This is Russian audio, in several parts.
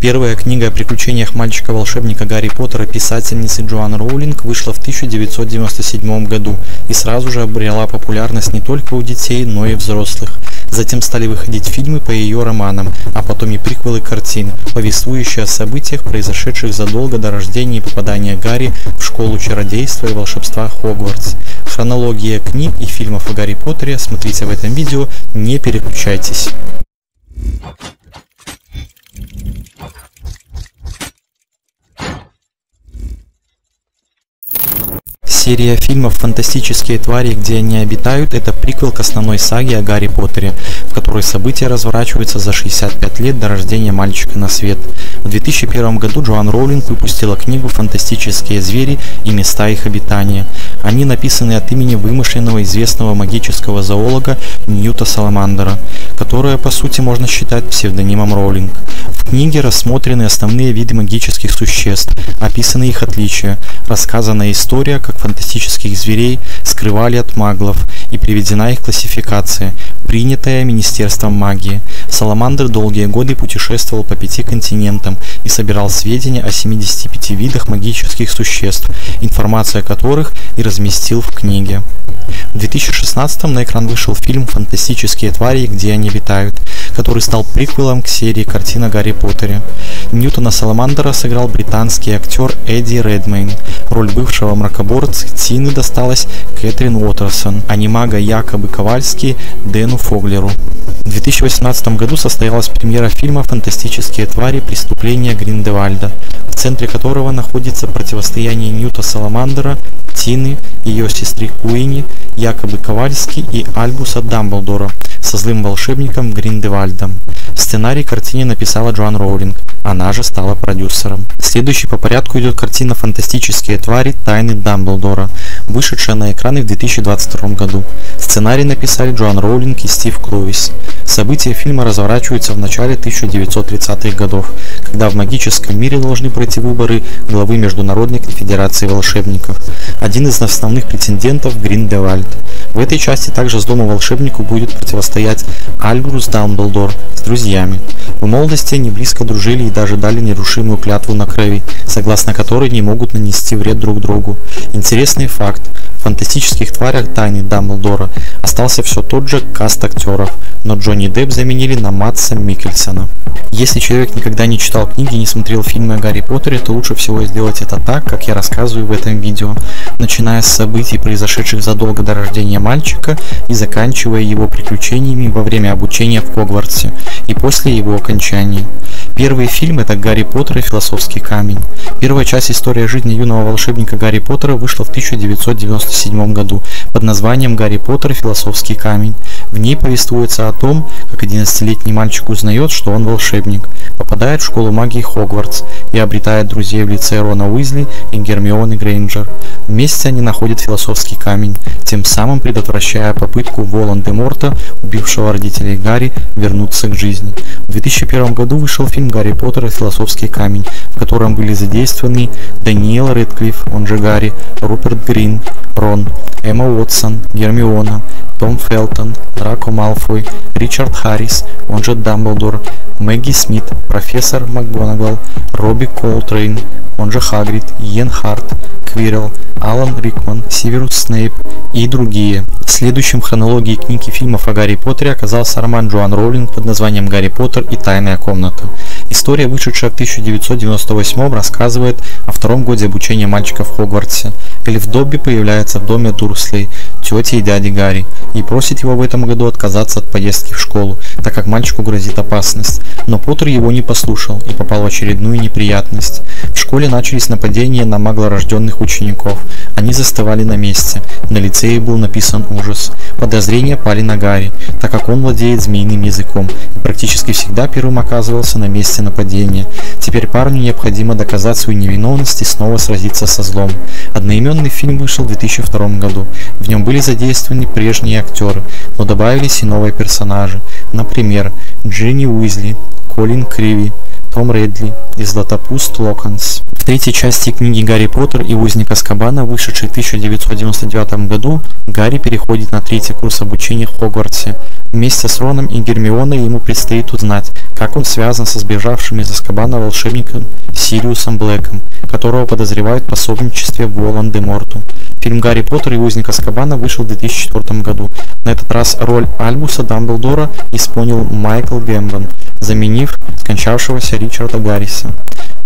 Первая книга о приключениях мальчика-волшебника Гарри Поттера писательницы Джоан Роулинг вышла в 1997 году и сразу же обрела популярность не только у детей, но и взрослых. Затем стали выходить фильмы по ее романам, а потом и приквелы картин, повествующие о событиях, произошедших задолго до рождения и попадания Гарри в школу чародейства и волшебства Хогвартс. Хронология книг и фильмов о Гарри Поттере смотрите в этом видео, не переключайтесь. Серия фильмов «Фантастические твари, где они обитают» — это приквел к основной саге о Гарри Поттере, в которой события разворачиваются за 65 лет до рождения мальчика на свет. В 2001 году Джоан Роулинг выпустила книгу «Фантастические звери и места их обитания». Они написаны от имени вымышленного известного магического зоолога Ньюта Саламандера, которое по сути можно считать псевдонимом Роулинг. В книге рассмотрены основные виды магических существ, описаны их отличия, рассказана история, как фантастических зверей скрывали от маглов и приведена их классификация, принятая Министерством магии. Саламандр долгие годы путешествовал по пяти континентам и собирал сведения о 75 видах магических существ, информация о которых и разместил в книге. В 2016 на экран вышел фильм «Фантастические твари, где они обитают», который стал приквелом к серии картин о Гарри Поттере. Ньютона Саламандера сыграл британский актер Эдди Редмейн. Роль бывшего мракоборца Тины досталась Кэтрин Уотерсон, а немага Якобы Ковальский Дэну Фоглеру. В 2018 году состоялась премьера фильма «Фантастические твари. Преступления Гриндевальда», в центре которого находится противостояние Ньюта Саламандера, Тины, ее сестры Куини, Якобы Ковальски и Альбуса Дамблдора со злым волшебником Гриндевальдом. Сценарий картине написала Джоан Роулинг, она же стала продюсером. Следующей по порядку идет картина «Фантастические твари. Тайны Дамблдора», вышедшая на экраны в 2022 году. Сценарий написали Джоан Роулинг и Стив Кловис. События фильма разворачиваются в начале 1930-х годов, когда в магическом мире должны пройти выборы главы Международной конфедерации волшебников. Один из основных претендентов – Гриндевальд. В этой части также злому волшебнику будет противостоять Альбрус Дамблдор с друзьями. В молодости они близко дружили и даже дали нерушимую клятву на крови, согласно которой не могут нанести вред друг другу. Интересный факт. В фантастических тварях тайны Дамблдора остался все тот же каст актеров, но Джонни Депп заменили на Матса Микельсона. Если человек никогда не читал книги и не смотрел фильмы о Гарри Поттере, то лучше всего сделать это так, как я рассказываю в этом видео, начиная с событий, произошедших задолго до рождения мальчика и заканчивая его приключениями во время обучения в Хогвартсе и после его окончания. Первый фильм это «Гарри Поттер и философский камень». Первая часть истории жизни юного волшебника Гарри Поттера вышла в 1997 году под названием «Гарри Поттер и философский камень». В ней повествуется о том, как 11-летний мальчик узнает, что он волшебник, попадает в школу магии Хогвартс и обретает друзей в лице Рона Уизли и Гермионы Грейнджер. Вместе они находят философский камень, тем самым предотвращая попытку Волан-де-Морта, убившего родителей Гарри, вернуться к жизни. В 2001 году вышел фильм «Гарри Поттер и философский камень», в котором были задействованы Даниэл Редклифф, он же Гарри, Руперт Грин, Рон, Эмма Уотсон, Гермиона, Том Фелтон, Драко Малфой, Ричард Харрис, он же Дамблдор, Мэгги Смит, профессор МакГонагал, Робби Колтрейн, он же Хагрид, Йен Харт, Квиррелл, Алан Рикман, Северус Снейп и другие. Следующим в хронологии книг и фильмов о Гарри Поттере оказался роман Джоан Роулинг под названием «Гарри Поттер и тайная комната». История, вышедшая в 1998 рассказывает о втором годе обучения мальчика в Хогвартсе. Эльф Добби появляется в доме Дурслей, тети и дяди Гарри, и просит его в этом году отказаться от поездки в школу, так как мальчику грозит опасность. Но Поттер его не послушал и попал в очередную неприятность. В школе начались нападения на маглорожденных учеников. Они застывали на месте. На лицее был написан ужас. Подозрения пали на Гарри, так как он владеет змеиным языком и практически всегда первым оказывался на месте нападения. Теперь парню необходимо доказать свою невиновность и снова сразиться со злом. Одноименный фильм вышел в 2002 году. В нем были задействованы прежние актеры, но добавились и новые персонажи. Например, Джинни Уизли, Колин Криви, том Редли и Златопуст Локонс. В третьей части книги «Гарри Поттер и узник Аскабана», вышедшей в 1999 году, Гарри переходит на третий курс обучения в Хогвартсе. Вместе с Роном и Гермионой ему предстоит узнать, как он связан со сбежавшим из Аскабана волшебником Сириусом Блэком, которого подозревают в пособничестве Волан-де-Морту. Фильм «Гарри Поттер и узник Аскабана» вышел в 2004 году. На этот раз роль Альбуса Дамблдора исполнил Майкл Гэмбон, заменив скончавшегося Ричарда Гарриса.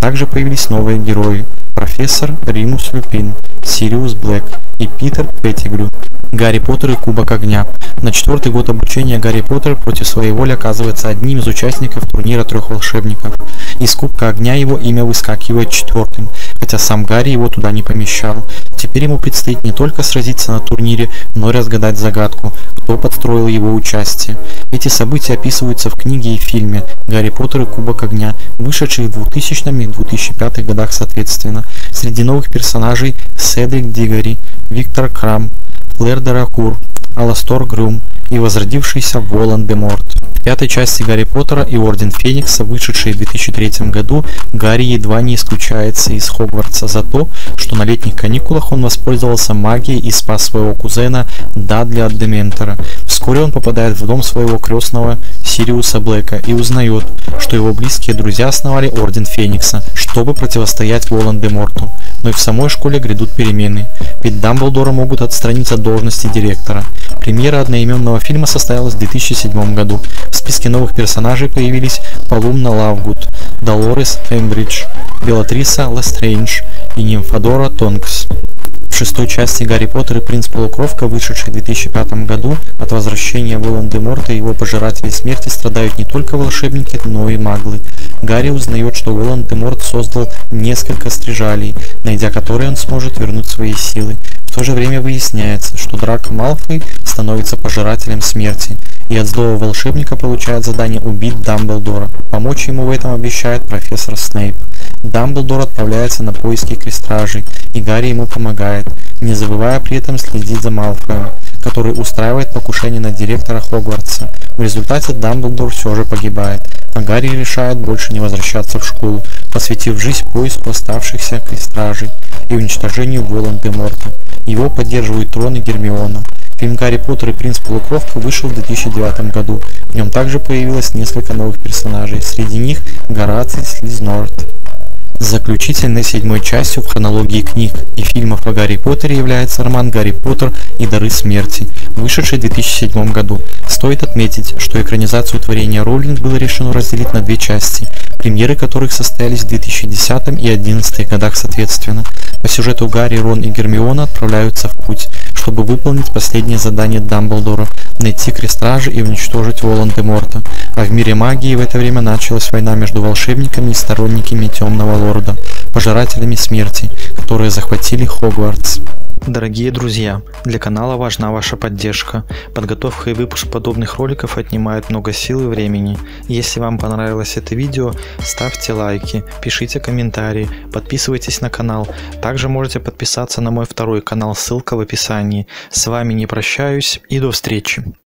Также появились новые герои – профессор Римус Люпин, Сириус Блэк и Питер Петтигрю. Гарри Поттер и Кубок Огня. На четвертый год обучения Гарри Поттер против своей воли оказывается одним из участников турнира трех волшебников. Из Кубка Огня его имя выскакивает четвертым, хотя сам Гарри его туда не помещал. Теперь ему предстоит не только сразиться на турнире, но и разгадать загадку, кто подстроил его участие. Эти события описываются в книге и фильме «Гарри Поттер и Кубок Огня», вышедших в 2000 и 2005 годах соответственно. Среди новых персонажей Седрик Дигори, Виктор Крам, Флэр Даракур, Аластор Грюм и возродившийся Волан-де-Морт. В пятой части Гарри Поттера и Орден Феникса, вышедшей в 2003 году, Гарри едва не исключается из Хогвартса за то, что на летних каникулах он воспользовался магией и спас своего кузена Дадли от Дементора. Вскоре он попадает в дом своего крестного Сириуса Блэка и узнает, что его близкие друзья основали Орден Феникса, чтобы противостоять Волан-де-Морту. Но и в самой школе грядут перемены, ведь Дамблдора могут отстранить от должности директора. Премьера одноименного фильма состоялась в 2007 году. В списке новых персонажей появились Полумна Лавгуд, Долорес Эмбридж, Беллатриса Лестрейндж и Нимфодора Тонкс. В шестой части «Гарри Поттер и принц Полукровка», вышедшей в 2005 году, от возвращения Волан-де-Морта и его пожирателей смерти страдают не только волшебники, но и маглы. Гарри узнает, что Волан-де-Морт создал несколько стрижалей, найдя которые он сможет вернуть свои силы. В то же время выясняется, что Драко Малфой становится пожирателем смерти, и от злого волшебника получает задание убить Дамблдора. Помочь ему в этом обещает профессор Снейп. Дамблдор отправляется на поиски крестражей, и Гарри ему помогает, не забывая при этом следить за Малфоем, который устраивает покушение на директора Хогвартса. В результате Дамблдор все же погибает, а Гарри решает больше не возвращаться в школу, посвятив жизнь поиску оставшихся крестражей и уничтожению Волан-де-Морта. Его поддерживают Рон и Гермиона. Фильм «Гарри Поттер и принц Полукровка» вышел в 2009 году. В нем также появилось несколько новых персонажей, среди них Гораций Слизнорд. Заключительной седьмой частью в хронологии книг и фильмов о Гарри Поттере является роман «Гарри Поттер и дары смерти», вышедший в 2007 году. Стоит отметить, что экранизацию творения Роллинг было решено разделить на две части, премьеры которых состоялись в 2010 и 2011 годах соответственно. По сюжету Гарри, Рон и Гермиона отправляются в путь, чтобы выполнить последнее задание Дамблдора – найти крестражи и уничтожить Волан-де-Морта. А в мире магии в это время началась война между волшебниками и сторонниками Темного Лорда, пожирателями смерти, которые захватили Хогвартс. Дорогие друзья, для канала важна ваша поддержка. Подготовка и выпуск подобных роликов отнимает много сил и времени. Если вам понравилось это видео, ставьте лайки, пишите комментарии, подписывайтесь на канал. Также можете подписаться на мой второй канал, ссылка в описании. С вами не прощаюсь и до встречи.